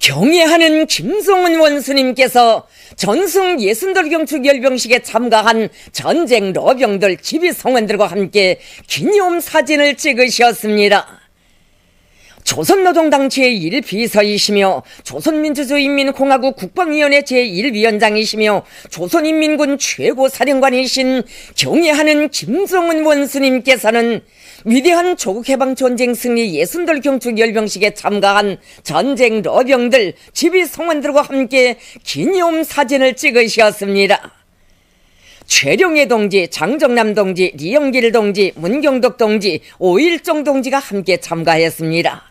경애하는 김성은 원수님께서 전승 예순돌 경축 열병식에 참가한 전쟁 러병들 지휘 성원들과 함께 기념 사진을 찍으셨습니다. 조선노동당 제1비서이시며 조선민주주의인민공화국 국방위원회 제1위원장이시며 조선인민군 최고사령관이신 경애하는 김성은 원수님께서는 위대한 조국 해방 전쟁 승리 예순돌 경축 열병식에 참가한 전쟁 러병들 지휘 성원들과 함께 기념 사진을 찍으셨습니다. 최룡해 동지, 장정남 동지, 리영길 동지, 문경덕 동지, 오일정 동지가 함께 참가했습니다.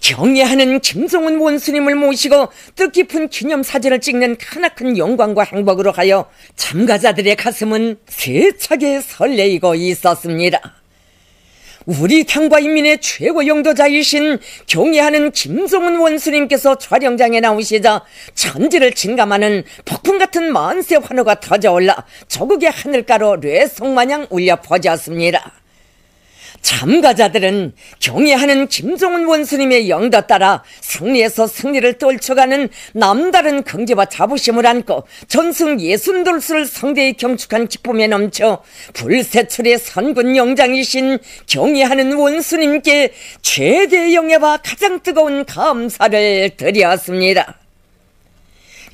경애하는 김성훈 원수님을 모시고 뜻깊은 기념사진을 찍는 크나큰 영광과 행복으로 하여 참가자들의 가슴은 세차게 설레이고 있었습니다. 우리 당과 인민의 최고 영도자이신 경애하는 김성훈 원수님께서 촬영장에 나오시자 천지를 진감하는 폭풍 같은 만세 환호가 터져올라 저국의 하늘가로 뇌성마냥 울려 퍼졌습니다. 참가자들은 경애하는 김종훈 원수님의 영도 따라 승리에서 승리를 떨쳐가는 남다른 긍지와 자부심을 안고 전승 예순돌수를 성대히 경축한 기쁨에 넘쳐 불세출의 선군 영장이신 경애하는 원수님께 최대 영예와 가장 뜨거운 감사를 드렸습니다.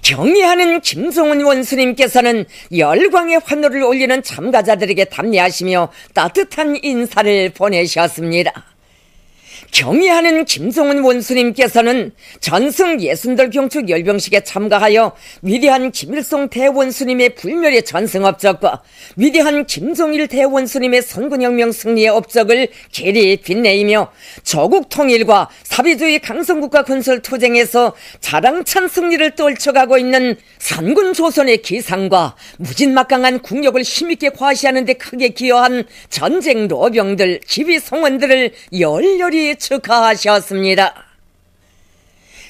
경의하는 김성훈 원수님께서는 열광의 환호를 올리는 참가자들에게 답례하시며 따뜻한 인사를 보내셨습니다. 경의하는 김성훈 원수님께서는 전승 예순돌 경축 열병식에 참가하여 위대한 김일성 대원수님의 불멸의 전승 업적과 위대한 김종일 대원수님의 선군혁명 승리의 업적을 계리 빛내이며 조국 통일과 사비주의 강성국가 건설 투쟁에서 자랑찬 승리를 떨쳐가고 있는 선군 조선의 기상과 무진막강한 국력을 힘있게 과시하는 데 크게 기여한 전쟁 로병들, 기비 성원들을 열렬히 축하하셨습니다.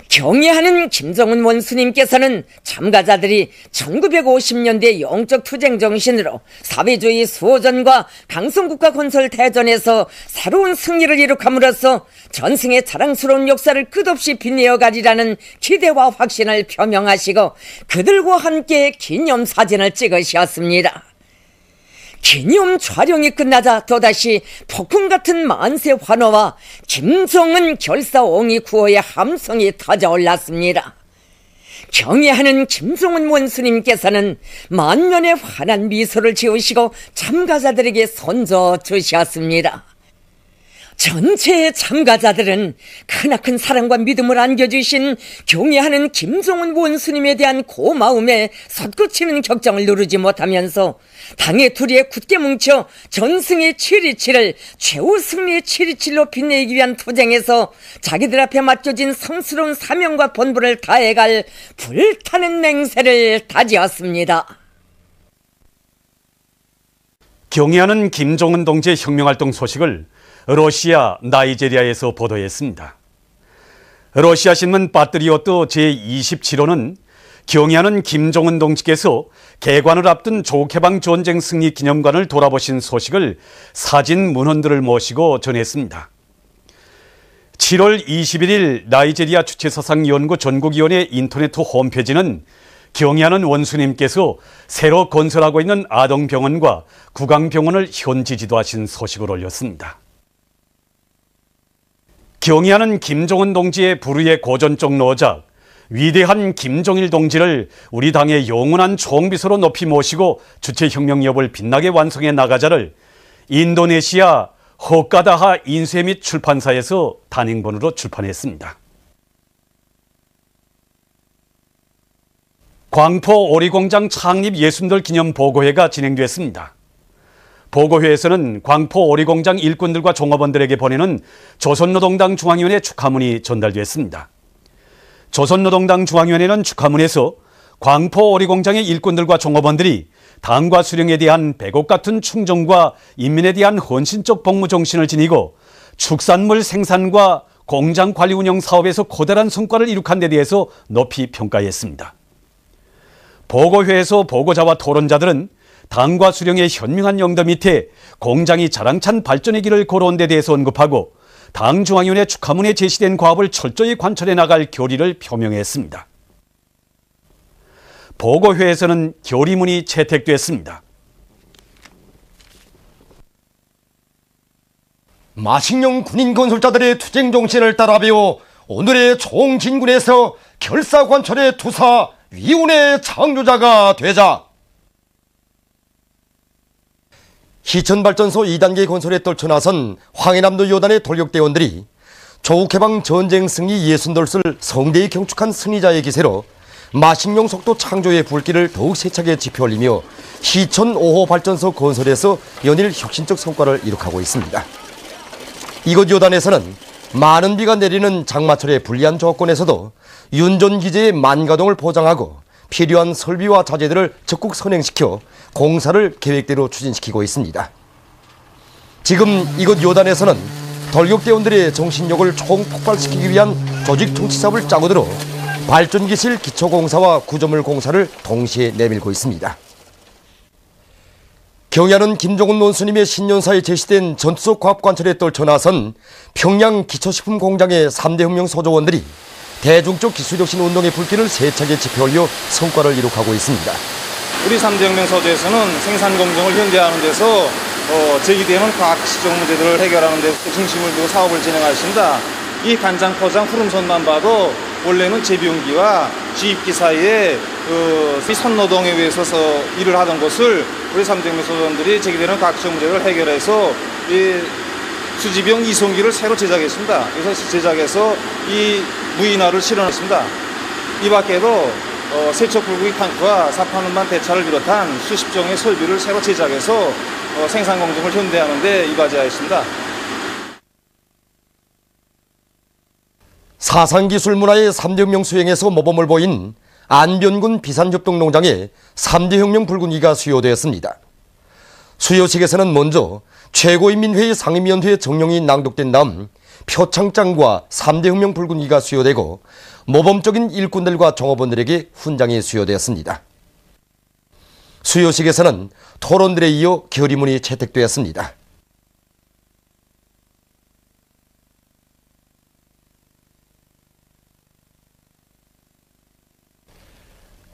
경애하는 김정은 원수님께서는 참가자들이 1950년대 영적 투쟁 정신으로 사회주의 수호전과 강성국가 건설 대전에서 새로운 승리를 이룩함으로써 전승의 자랑스러운 역사를 끝없이 빛내어 가리라는 기대와 확신을 표명하시고 그들과 함께 기념사진을 찍으셨습니다. 기념 촬영이 끝나자 또다시 폭풍 같은 만세 환호와 김성은 결사옹이 구호의 함성이 터져올랐습니다. 경애하는 김성은 원수님께서는 만면의 환한 미소를 지으시고 참가자들에게 손져 주셨습니다. 전체 참가자들은 크나큰 사랑과 믿음을 안겨주신 경애하는 김성훈 원수님에 대한 고마움에 솟구치는 격정을 누르지 못하면서 당의 둘이에 굳게 뭉쳐 전승의 727을 최후 승리의 727로 빛내기 위한 투쟁에서 자기들 앞에 맡겨진 성스러운 사명과 본부를 다해갈 불타는 맹세를 다지었습니다. 경애하는 김종은 동지의 혁명활동 소식을 러시아 나이제리아에서 보도했습니다. 러시아 신문 빠뜨리오트 제27호는 경의하는 김종은 동지께서 개관을 앞둔 조개방 전쟁 승리 기념관을 돌아보신 소식을 사진 문헌들을 모시고 전했습니다. 7월 21일 나이제리아 주체사상연구 전국위원회 인터넷 홈페이지는 경의하는 원수님께서 새로 건설하고 있는 아동병원과 구강병원을 현지 지도하신 소식을 올렸습니다. 경의하는 김종은 동지의 불의의 고전적 노작, 위대한 김종일 동지를 우리 당의 영원한 총비서로 높이 모시고 주체혁명 여부를 빛나게 완성해 나가자를 인도네시아 허가다하 인쇄 및 출판사에서 단행본으로 출판했습니다. 광포 오리공장 창립 예순들 기념 보고회가 진행됐습니다. 보고회에서는 광포 오리공장 일꾼들과 종업원들에게 보내는 조선노동당 중앙위원회 축하문이 전달됐습니다. 조선노동당 중앙위원회는 축하문에서 광포 오리공장의 일꾼들과 종업원들이 당과 수령에 대한 배곡 같은 충정과 인민에 대한 헌신적 복무 정신을 지니고 축산물 생산과 공장 관리 운영 사업에서 고달한 성과를 이룩한 데 대해서 높이 평가했습니다. 보고회에서 보고자와 토론자들은 당과 수령의 현명한 영도 밑에 공장이 자랑찬 발전의 길을 걸어온 데 대해서 언급하고 당 중앙위원회 축하문에 제시된 과업을 철저히 관철해 나갈 결의를 표명했습니다. 보고회에서는 결의문이 채택됐습니다. 마식령 군인 건설자들의 투쟁 정신을 따라 배워 오늘의 총진군에서 결사관철의 투사 위운의 창조자가 되자 희천발전소 2단계 건설에 떨쳐나선 황해남도 요단의 돌격대원들이 조국해방 전쟁 승리 예순돌을 성대히 경축한 승리자의 기세로 마식령 속도 창조의 불길을 더욱 세차게 지펴올리며 희천 5호 발전소 건설에서 연일 혁신적 성과를 이룩하고 있습니다. 이곳 요단에서는 많은 비가 내리는 장마철의 불리한 조건에서도 윤전 기재의 만가동을 보장하고 필요한 설비와 자재들을 적극 선행시켜 공사를 계획대로 추진시키고 있습니다. 지금 이곳 요단에서는 돌격대원들의 정신력을 총폭발시키기 위한 조직 통치 사업을 짜고 들어 발전기실 기초공사와 구조물 공사를 동시에 내밀고 있습니다. 경야는 김종훈 논수님의 신년사에 제시된 전투적 과학관철에 떨쳐 나선 평양 기초식품 공장의 3대 혁명 소조원들이 대중 적 기술혁신 운동의 불길을 세차게 지펴 올려 성과를 이룩하고 있습니다. 우리 3대 혁명 소조에서는 생산 공정을 현대화하는 데서 어, 제기되는 과학 시정 문제들을 해결하는 데 중심을 두고 사업을 진행하신다. 이 간장 포장 후름선만 봐도 원래는 제비용기와 주입기 사이에 그 선노동에 의해서 일을 하던 것을 우리 삼정미 소전들이 제기되는 각종 문제를 해결해서 이 수지병 이송기를 새로 제작했습니다. 그래서 제작해서 이 무인화를 실현했습니다. 이 밖에도 어, 세척 불구기 탱크와 사파눈만 대차를 비롯한 수십 종의 설비를 새로 제작해서 어, 생산 공정을 현대하는 데 이바지하였습니다. 사상기술 문화의 3대 혁명 수행에서 모범을 보인 안변군 비산협동농장에 3대 혁명 붉은기가 수여되었습니다. 수여식에서는 먼저 최고인민회의 상임위원회 정령이 낭독된 다음 표창장과 3대 혁명 붉은기가 수여되고 모범적인 일꾼들과 종업원들에게 훈장이 수여되었습니다. 수여식에서는 토론들에 이어 결의문이 채택되었습니다.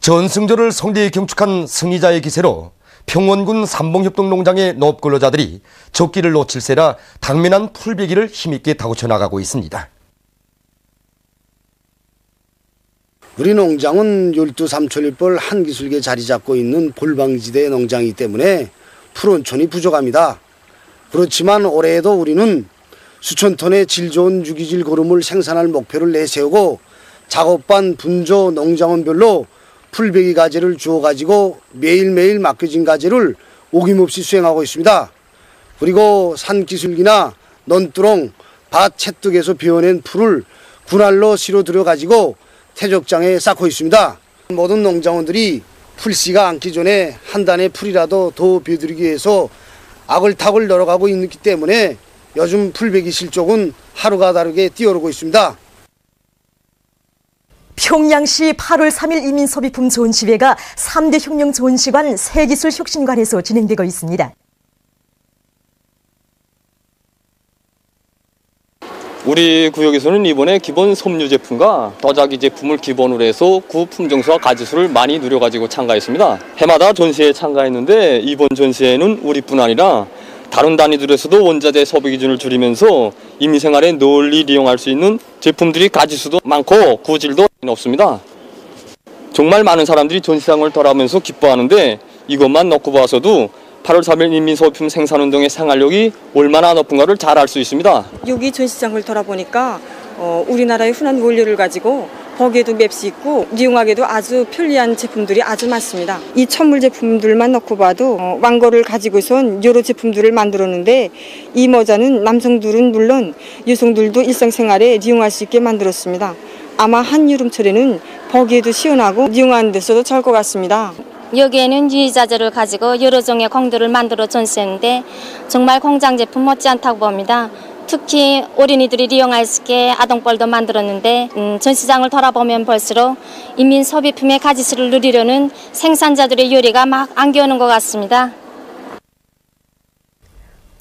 전승조를 성대히 경축한 승리자의 기세로 평원군 삼봉협동농장의 농업근로자들이 적기를 놓칠세라 당면한 풀베기를 힘있게 다고쳐 나가고 있습니다. 우리 농장은 열두 삼천일벌 한기술계 자리 잡고 있는 볼방지대 농장이기 때문에 풀온촌이 부족합니다. 그렇지만 올해에도 우리는 수천 톤의 질 좋은 유기질 고름을 생산할 목표를 내세우고 작업반 분조 농장원별로 풀베기 가지를 주어 가지고 매일매일 맡겨진 가지를 오김없이 수행하고 있습니다. 그리고 산기술기나 넌두렁, 밭 채뚝에서 베어낸 풀을 분할로 실어 들여 가지고 태적장에 쌓고 있습니다. 모든 농장원들이 풀씨가 앉기 전에 한 단의 풀이라도 더 베드리기 위해서 악을탁을 널어가고 있기 때문에 요즘 풀베기 실적은 하루가 다르게 뛰어오르고 있습니다. 평양시 8월 3일 이민소비품 전시회가 3대 혁명 전시관 세기술 혁신관에서 진행되고 있습니다. 우리 구역에서는 이번에 기본 섬유 제품과 도자기 제품을 기본으로 해서 구품종수와 가지수를 많이 누려가지고 참가했습니다. 해마다 전시회에 참가했는데 이번 전시회는 우리뿐 아니라 다른 단위들에서도 원자재 소비 기준을 줄이면서 임의생활에 널리 이용할 수 있는 제품들이 가지수도 많고 구질도 높습니다. 정말 많은 사람들이 전 시장을 돌아오면서 기뻐하는데 이것만 놓고 봐서도 8월 3일 인민소비품 생산운동의 생활력이 얼마나 높은가를 잘 알 수 있습니다. 여기 전 시장을 돌아보니까 어, 우리나라의 흔한 원료를 가지고 거기에도 맵시 있고 이용하기도 아주 편리한 제품들이 아주 많습니다. 이 천물 제품들만 넣고 봐도 어, 왕거를 가지고선 여러 제품들을 만들었는데 이 모자는 남성들은 물론 여성들도 일상생활에 이용할 수 있게 만들었습니다. 아마 한여름철에는 보기에도 시원하고 이용하는 데서도 좋을 것 같습니다. 여기에는 유의자재를 가지고 여러 종의 공들을 만들어 전시했는데 정말 공장 제품 못지않다고 봅니다. 특히 어린이들이 이용할 수 있게 아동벌도 만들었는데 음, 전시장을 돌아보면 볼수록 인민 소비품의 가지수를 누리려는 생산자들의 요리가 막 안겨오는 것 같습니다.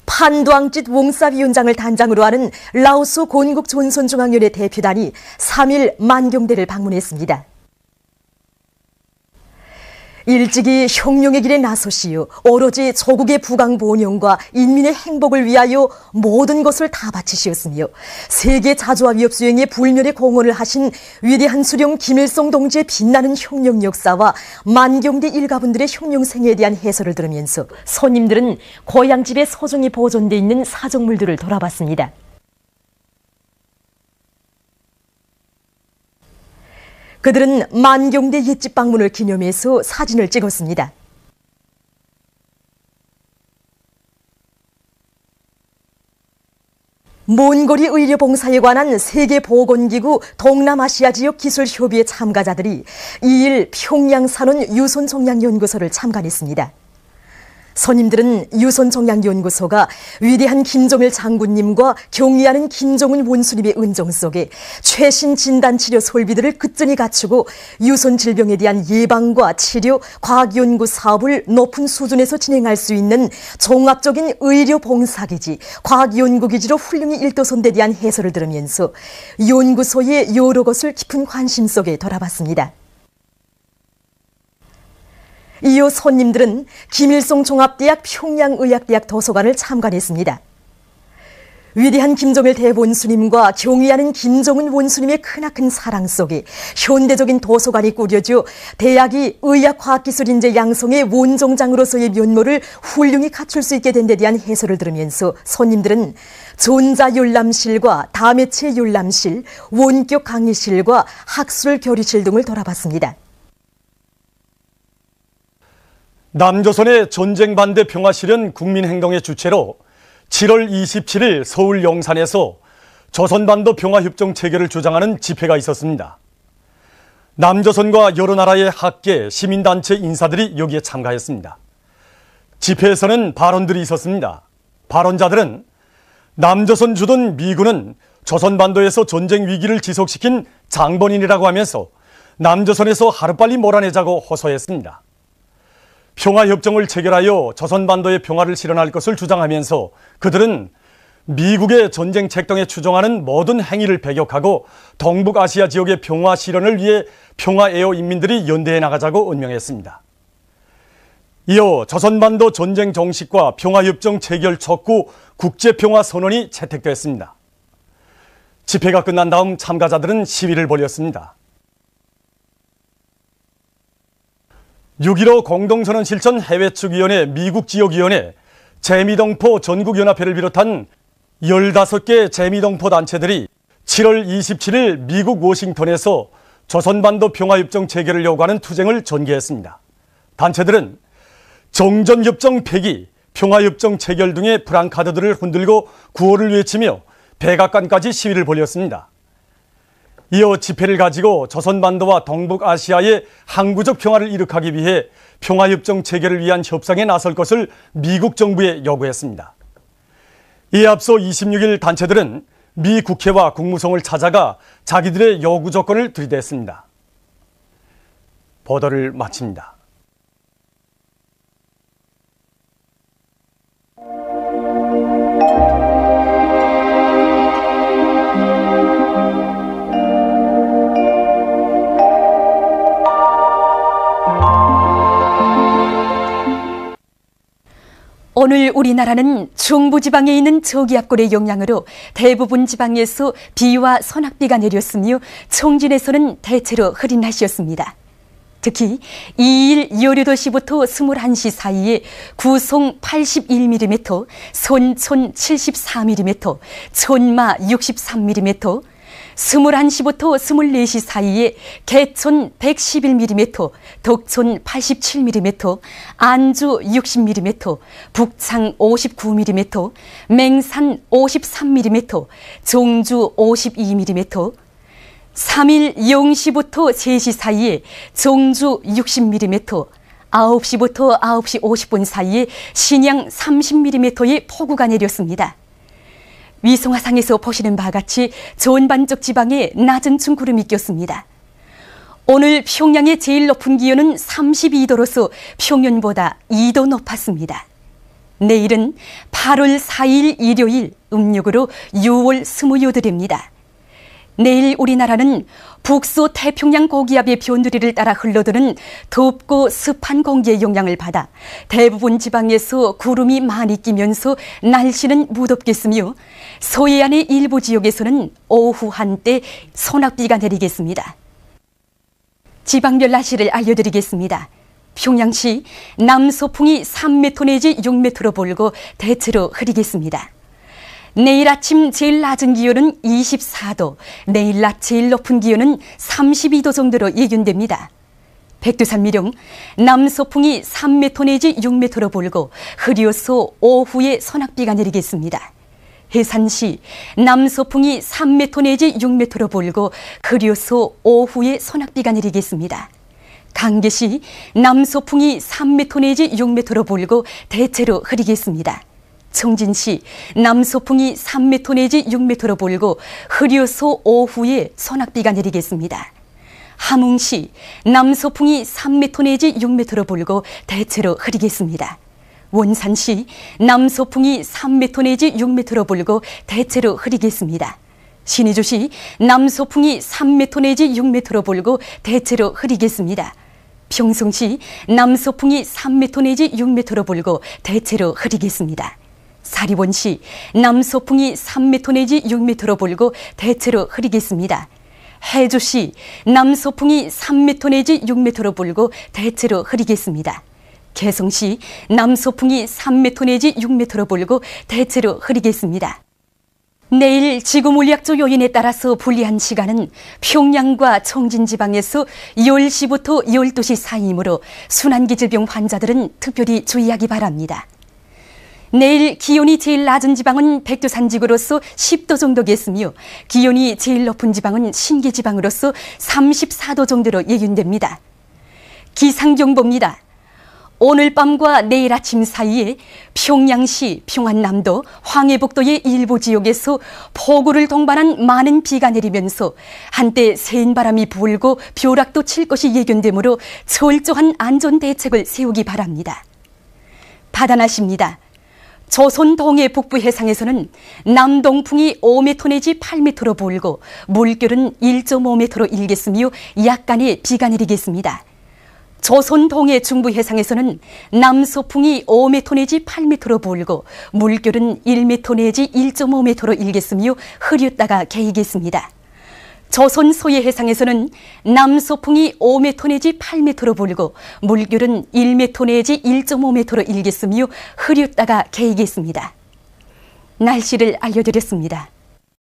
판도앙짓 웡사위원장을 단장으로 하는 라오스 곤국존손중앙위원회 대표단이 3일 만경대를 방문했습니다. 일찍이 혁명의 길에 나서시오. 오로지 조국의 부강 본영과 인민의 행복을 위하여 모든 것을 다 바치시었으며 세계 자주와 위협 수행에 불멸의 공헌을 하신 위대한 수령 김일성 동지의 빛나는 혁명 역사와 만경대 일가분들의 혁명 생애에 대한 해설을 들으면서 손님들은 고향집에 소중히 보존돼 있는 사정물들을 돌아봤습니다. 그들은 만경대 옛집 방문을 기념해서 사진을 찍었습니다. 몬고리 의료 봉사에 관한 세계보건기구 동남아시아 지역 기술 협의회 참가자들이 2일 평양 산원 유손종양연구소를 참관했습니다. 선임들은 유선정량연구소가 위대한 김정일 장군님과 경의하는 김정은 원수님의 은정 속에 최신 진단치료 설비들을 끝전히 갖추고 유선 질병에 대한 예방과 치료, 과학연구 사업을 높은 수준에서 진행할 수 있는 종합적인 의료 봉사기지, 과학연구기지로 훌륭히 일도선대 대한 해설을 들으면서 연구소의 여러 것을 깊은 관심 속에 돌아봤습니다. 이후 손님들은 김일성 종합대학 평양의학대학 도서관을 참관했습니다. 위대한 김정일 대본수님과 경의하는 김정은 원수님의 크나큰 사랑 속에 현대적인 도서관이 꾸려져 대학이 의학과학기술인재 양성의 원종장으로서의 면모를 훌륭히 갖출 수 있게 된 데 대한 해설을 들으면서 손님들은 존자율람실과 다매체 율람실, 원격 강의실과 학술 교리실 등을 돌아봤습니다. 남조선의 전쟁 반대 평화 실현 국민행동의 주체로 7월 27일 서울 영산에서 조선반도 평화협정 체결을 주장하는 집회가 있었습니다. 남조선과 여러 나라의 학계, 시민단체 인사들이 여기에 참가했습니다. 집회에서는 발언들이 있었습니다. 발언자들은 남조선 주둔 미군은 조선반도에서 전쟁 위기를 지속시킨 장본인이라고 하면서 남조선에서 하루빨리 몰아내자고 호소했습니다. 평화협정을 체결하여 조선반도의 평화를 실현할 것을 주장하면서 그들은 미국의 전쟁 책동에 추종하는 모든 행위를 배격하고 동북아시아 지역의 평화 실현을 위해 평화애호 인민들이 연대해 나가자고 언명했습니다. 이어 조선반도 전쟁 정식과 평화협정 체결 촉구 국제평화선언이 채택됐습니다. 집회가 끝난 다음 참가자들은 시위를 벌였습니다. 6.15 공동선언 실천 해외측위원회 미국 지역위원회 재미동포 전국연합회를 비롯한 15개 재미동포 단체들이 7월 27일 미국 워싱턴에서 조선반도 평화협정 체결을 요구하는 투쟁을 전개했습니다. 단체들은 정전협정 폐기, 평화협정 체결 등의 프랑카드들을 흔들고 구호를 외치며 백악관까지 시위를 벌였습니다. 이어 집회를 가지고 조선반도와 동북아시아의 항구적 평화를 이룩하기 위해 평화협정 체결을 위한 협상에 나설 것을 미국 정부에 요구했습니다. 이에 앞서 26일 단체들은 미 국회와 국무성을 찾아가 자기들의 요구 조건을 들이댔습니다. 보도를 마칩니다. 오늘 우리나라는 중부 지방에 있는 저기압골의 영향으로 대부분 지방에서 비와 소낙비가 내렸으며 청진에서는 대체로 흐린 날씨였습니다. 특히 2일 여류 도시부터 21시 사이에 구송 81mm, 손촌 74mm, 촌마 63mm, 21시부터 24시 사이에 개촌 111mm, 덕촌 87mm, 안주 60mm, 북창 59mm, 맹산 53mm, 종주 52mm, 3일 0시부터 3시 사이에 종주 60mm, 9시부터 9시 50분 사이에 신양 30mm의 폭우가 내렸습니다. 위성화상에서 보시는 바와 같이 전반적 지방에 낮은 중구름이 꼈습니다. 오늘 평양의 제일 높은 기온은 32도로서 평년보다 2도 높았습니다. 내일은 8월 4일 일요일 음력으로 6월 20요들입니다. 내일 우리나라는 북소 태평양 고기압의 변두리를 따라 흘러드는 덥고 습한 공기의 영향을 받아 대부분 지방에서 구름이 많이 끼면서 날씨는 무덥겠으며 서해안의 일부 지역에서는 오후 한때 소낙비가 내리겠습니다. 지방별 날씨를 알려드리겠습니다. 평양시 남소풍이 3m 내지 6m로 불고 대체로 흐리겠습니다. 내일 아침 제일 낮은 기온은 24도, 내일 낮 제일 높은 기온은 32도 정도로 예견됩니다. 백두산 미령 남소풍이 3m 내지 6m로 불고 흐려서 오후에 소낙비가 내리겠습니다. 해산시 남소풍이 3m 내지 6m로 불고 흐려서 오후에 소낙비가 내리겠습니다. 강계시 남소풍이 3m 내지 6m로 불고 대체로 흐리겠습니다. 청진 시 남소풍이 3m 내지 6m로 불고 흐려서 오후에 소낙비가 내리겠습니다. 함흥시 남소풍이 3m 내지 6m로 불고 대체로 흐리겠습니다. 원산시 남소풍이 3m 내지 6m로 불고 대체로 흐리겠습니다. 신의주시 남소풍이 3m 내지 6m로 불고 대체로 흐리겠습니다. 평성시 남소풍이 3m 내지 6m로 불고 대체로 흐리겠습니다. 사리원 시 남소풍이 3m 내지 6m로 불고 대체로 흐리겠습니다. 해주시 남소풍이 3m 내지 6m로 불고 대체로 흐리겠습니다. 개성시 남소풍이 3m 내지 6m로 불고 대체로 흐리겠습니다. 내일 지구물리학적 요인에 따라서 불리한 시간은 평양과 청진지방에서 10시부터 12시 사이이므로 순환기질병 환자들은 특별히 주의하기 바랍니다. 내일 기온이 제일 낮은 지방은 백두산 지구로서 10도 정도 겠으며 기온이 제일 높은 지방은 신계 지방으로서 34도 정도로 예견됩니다. 기상정보입니다. 오늘 밤과 내일 아침 사이에 평양시 평안남도 황해북도의 일부 지역에서 폭우를 동반한 많은 비가 내리면서 한때 세인 바람이 불고 벼락도 칠 것이 예견되므로 철저한 안전 대책을 세우기 바랍니다. 바다날씨입니다. 조선 동해 북부 해상에서는 남동풍이 5m 내지 8m로 불고 물결은 1.5m로 일겠으며 약간의 비가 내리겠습니다. 조선 동해 중부 해상에서는 남소풍이 5m 내지 8m로 불고 물결은 1m 내지 1.5m로 일겠으며 흐렸다가 개이겠습니다. 조선 소해 해상에서는 남소풍이 5m 내지 8m로 불고 물결은 1m 내지 1.5m로 일겠으며 흐렸다가 개이겠습니다. 날씨를 알려드렸습니다.